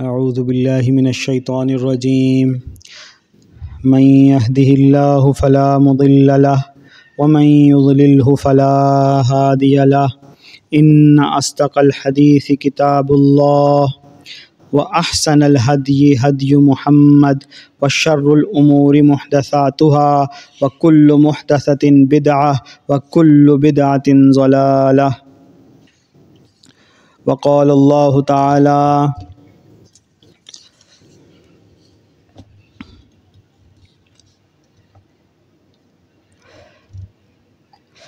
أعوذ بالله من الشيطان الرجيم. من يهده الله فلا مضل له ومن يضلله فلا هادي له. إن أصدق الحديث كتاب الله وأحسن الهدي هدي محمد وشر الأمور محدثاتها وكل محدثة بدعة وكل بدعة ضلالة. وقال الله تعالى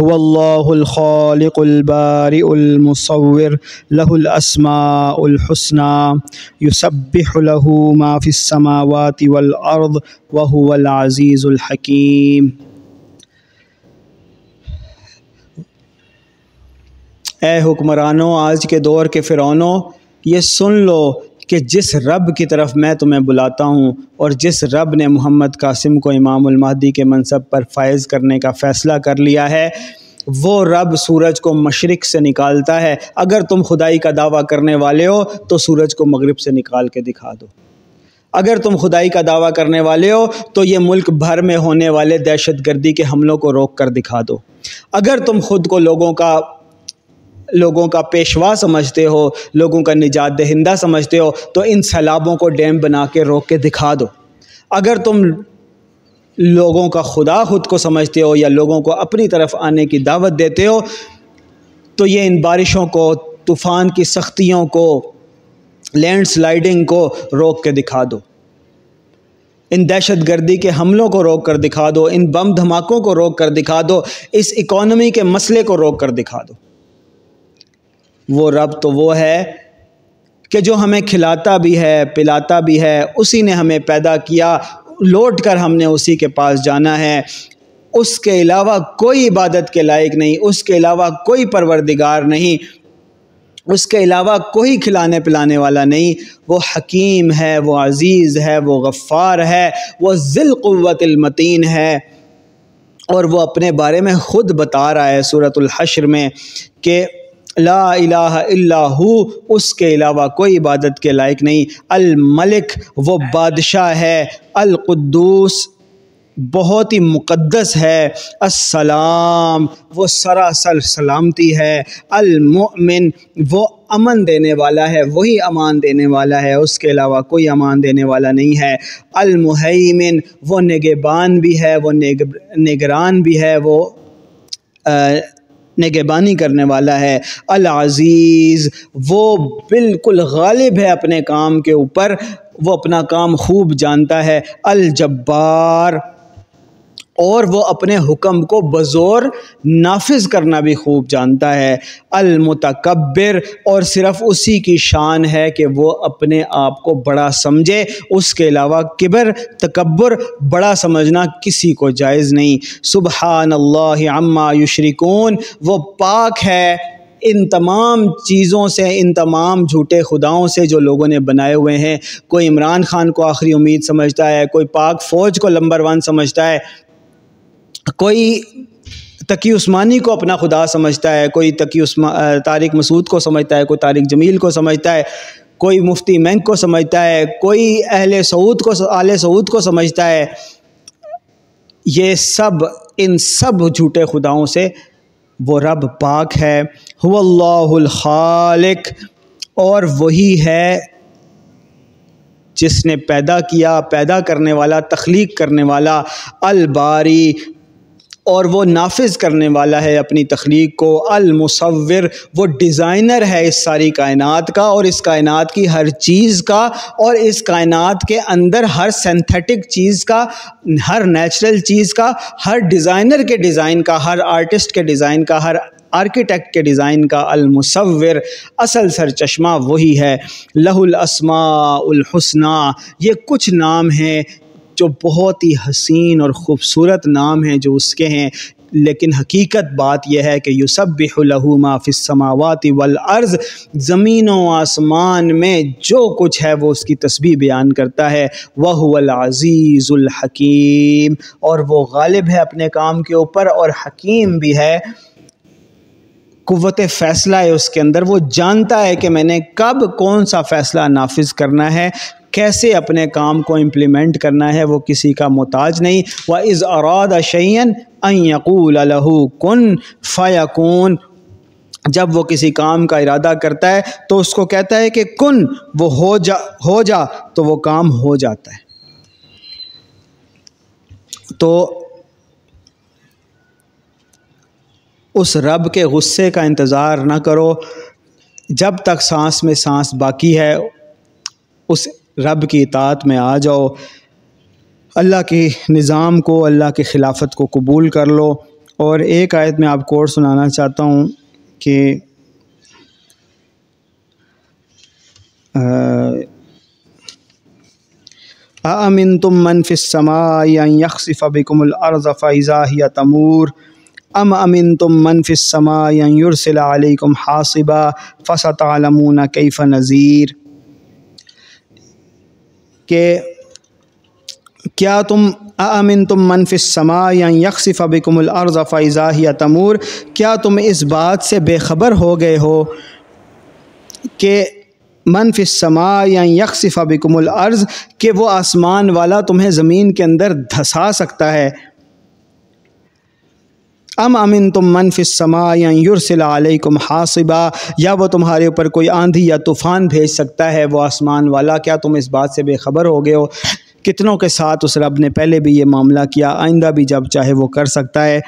هو الله الخالق البارئ المصور، له الأسماء الحسنى، يسبح له ما في السماوات والأرض، وهو العزيز الحكيم. اے حکمرانوں، آج کے دور کے فرعونوں، یہ سن لو کہ جس رب کی طرف میں تمہیں بلاتا ہوں اور جس رب نے محمد قاسم کو امام المہدی کے منصب پر فائز کرنے کا فیصلہ کر لیا ہے، وہ رب سورج کو مشرق سے نکالتا ہے۔ اگر تم خدائی کا دعویٰ کرنے والے ہو، تو سورج کو مغرب سے نکال کے دکھا دو۔ اگر تم خدائی کا دعویٰ کرنے والے ہو، تو یہ ملک بھر میں ہونے والے دہشت گردی کے حملوں کو روک کر دکھا دو۔ اگر تم خود کو لوگوں کا لوگوں کا پیشوا سمجھتے ہو، لوگوں کا نجات دہندہ سمجھتے ہو، تو ان سیلابوں کو ڈیم بنا کے روک کے دکھا دو۔ اگر تم لوگوں کا خدا خود کو سمجھتے ہو یا لوگوں کو اپنی طرف آنے کی دعوت دیتے ہو، تو یہ ان بارشوں کو، طوفان کی سختیوں کو، لینڈ سلائڈنگ کو روک کے دکھا دو۔ ان دہشت گردی کے حملوں کو روک کر دکھا دو۔ ان بم دھماکوں کو روک کر دکھا دو۔ اس اکانومی کے مسئلے کو روک کر دکھا دو۔ وہ رب تو وہ ہے کہ جو ہمیں کھلاتا بھی ہے، پلاتا بھی ہے، اسی نے ہمیں پیدا کیا، لوٹ کر ہم نے اسی کے پاس جانا ہے۔ اس کے علاوہ کوئی عبادت کے لائق نہیں، اس کے علاوہ کوئی پروردگار نہیں۔ اس کے علاوہ کوئی کھلانے پلانے والا نہیں۔ وہ حکیم ہے، وہ عزیز ہے، وہ غفار ہے، وہ ذل قوت المتین ہے۔ اور وہ اپنے بارے میں خود بتا رہا ہے صورت الحشر میں کہ لا الہ الا ہو اس کے علاوہ کوئی عبادت کے لائق نہیں۔ الملک، وہ بادشاہ ہے۔ القدوس بہت ہی مقدس ہے۔ السلام، وہ سراسر سلامتی ہے۔ المؤمن، وہ امن دینے والا ہے۔ وہی امان دینے والا ہے۔ اس کے علاوہ کوئی امان دینے والا نہیں ہے۔ المحیمن وہ نگبان بھی ہے۔ وہ نگران بھی ہے۔ وہ نگہبانی کرنے والا ہے۔ العزیز، وہ بالکل غالب ہے اپنے کام کے اوپر، وہ اپنا کام خوب جانتا ہے۔ الجبار اور وہ اپنے حکم کو بزور نافذ کرنا بھی خوب جانتا ہے۔ المتکبر، اور صرف اسی کی شان ہے کہ وہ اپنے آپ کو بڑا سمجھے۔ اس کے علاوہ کبر، تکبر، بڑا سمجھنا کسی کو جائز نہیں۔ سبحان اللہ عما یشرکون، وہ پاک ہے۔ ان تمام چیزوں سے، ان تمام جھوٹے خداؤں سے جو لوگوں نے بنائے ہوئے ہیں۔ کوئی عمران خان کو آخری امید سمجھتا ہے، کوئی پاک فوج کو نمبر ون سمجھتا ہے۔ کوئی تقی عثمانی کو اپنا خدا سمجھتا ہے، کوئی تقی عثمان طارق مسعود کو سمجھتا ہے، کوئی طارق جمیل کو سمجھتا ہے، کوئی مفتی مینک کو سمجھتا ہے، کوئی اہل سعود کو، آل سعود کو سمجھتا ہے۔ یہ سب، ان سب جھوٹے خداؤں سے وہ رب پاک ہے۔ ہو اللہ الخالق۔ اور وہی ہے جس نے پیدا کیا، پیدا کرنے والا، تخلیق کرنے والا، الباری۔ اور وہ نافذ کرنے والا ہے اپنی تخلیق کو۔ المصور، وہ ڈیزائنر ہے اس ساری کائنات کا اور اس کائنات کی ہر چیز کا اور اس کائنات کے اندر ہر سینتھیٹک چیز کا، ہر نیچرل چیز کا، ہر ڈیزائنر کے ڈیزائن کا، ہر آرٹسٹ کے ڈیزائن کا، ہر آرکیٹیکٹ کے ڈیزائن کا۔ المصور، اصل سر چشمہ وہی ہے۔ لہ الاسماء الحسنہ یہ کچھ نام ہیں۔ جو بہت ہی حسین اور خوبصورت نام ہیں جو اس کے ہیں، لیکن حقیقت بات یہ ہے کہ یسبح له ما فی السماوات والارض زمین و آسمان میں جو کچھ ہے وہ اس کی تسبیح بیان کرتا ہے۔ وہ العزیز الحکیم۔ اور وہ غالب ہے اپنے کام کے اوپر اور حکیم بھی ہے۔ قوت فیصلہ ہے اس کے اندر۔ وہ جانتا ہے کہ میں نے کب کون سا فیصلہ نافذ کرنا ہے۔ کیسے اپنے کام کو امپلیمنٹ کرنا ہے وہ کسی کا محتاج نہیں۔ وہ از اراد شعین یقول الہ کن فیکون جب وہ کسی کام کا ارادہ کرتا ہے تو اس کو کہتا ہے کہ کن، وہ ہو جا ہو جا، تو وہ کام ہو جاتا ہے۔ تو اس رب کے غصے کا انتظار نہ کرو۔ جب تک سانس میں سانس باقی ہے، اس رب کی اطاعت میں آ جاؤ۔ اللہ کی نظام کو، اللہ کی خلافت کو قبول کر لو۔ اور ایک آیت میں آپ کو اور سنانا چاہتا ہوں کہ امن تم منف السماء یخصف بکم الارض فیضا ہی تمور۔ ام امن تم منف السماء یرسل علیکم حاصبا فستعلمون کیف نذیر۔ کہ کیا تم امن تم منف سما یا یکصف بکم الارض فیضا یا تمور؟ کیا تم اس بات سے بے خبر ہو گئے ہو کہ منف سما یا یکصف بکم الارض کہ وہ آسمان والا تمہیں زمین کے اندر دھسا سکتا ہے؟ ام امن تم منف السماء یا یرسل علیکم حاصبا، یا وہ تمہارے اوپر کوئی آندھی یا طوفان بھیج سکتا ہے وہ آسمان والا، کیا تم اس بات سے بے خبر ہو گئے ہو؟ کتنوں کے ساتھ اس رب نے پہلے بھی یہ معاملہ کیا، آئندہ بھی جب چاہے وہ کر سکتا ہے۔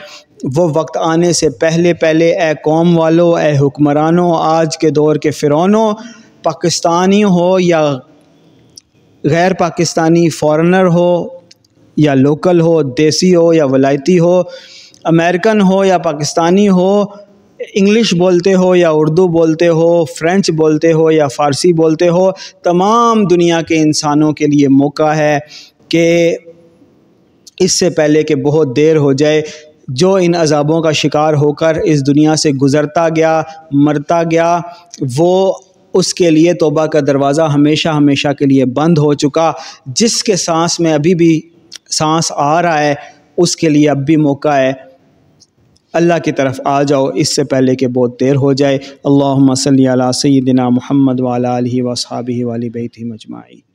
وہ وقت آنے سے پہلے پہلے، اے قوم والوں اے حکمرانوں، آج کے دور کے فرونوں پاکستانی ہو یا غیر پاکستانی فورنر ہو یا لوکل ہو، دیسی ہو یا ولایتی ہو امریکن ہو یا پاکستانی ہو انگلش بولتے ہو یا اردو بولتے ہو فرینچ بولتے ہو یا فارسی بولتے ہو، تمام دنیا کے انسانوں کے لیے موقع ہے کہ اس سے پہلے کہ بہت دیر ہو جائے، جو ان عذابوں کا شکار ہو کر اس دنیا سے گزرتا گیا، مرتا گیا، وہ اس کے لیے توبہ کا دروازہ ہمیشہ ہمیشہ کے لیے بند ہو چکا۔ جس کے سانس میں ابھی بھی سانس آ رہا ہے، اس کے لیے اب بھی موقع ہے۔ اللہ کی طرف آ جاؤ، اس سے پہلے کہ بہت دیر ہو جائے۔ اللہم صلی علی سیدنا محمد والا علیہ وصحابہ والی بیتی مجمعی